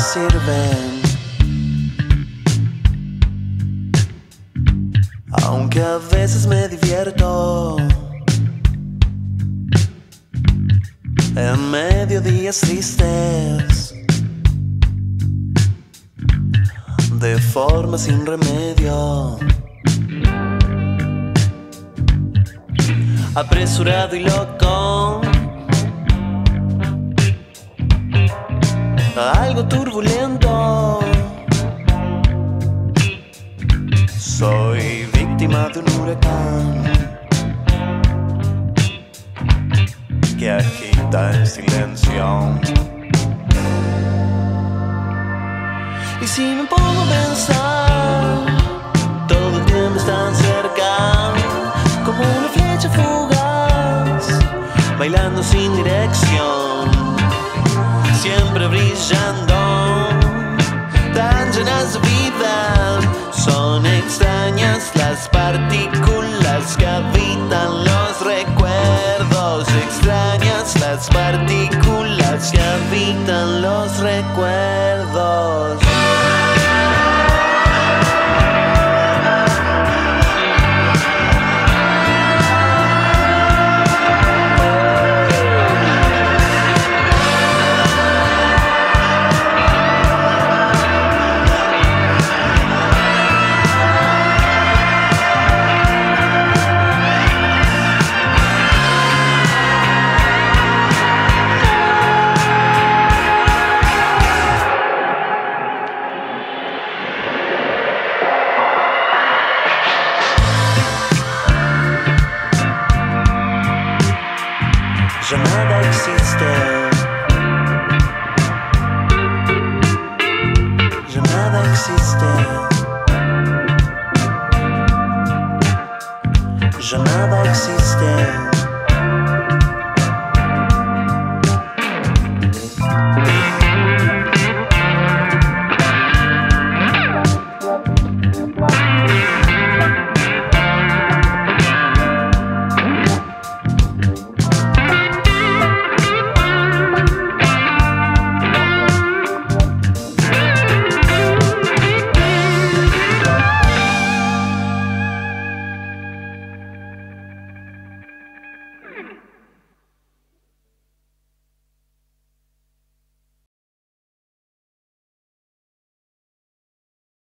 sirven. Aunque a veces me divierto. En mediodías tristes. De forma sin remedio. Apresurado y loco. Algo turbulento. Soy víctima de un huracán que agita en silencio. Y si me pongo a pensar, todo el tiempo está cerca, como una flecha fugaz, bailando sin dirección, tan llenas vida. Son extrañas las partículas que habitan los recuerdos, extrañas las partículas que habitan los recuerdos. sit still.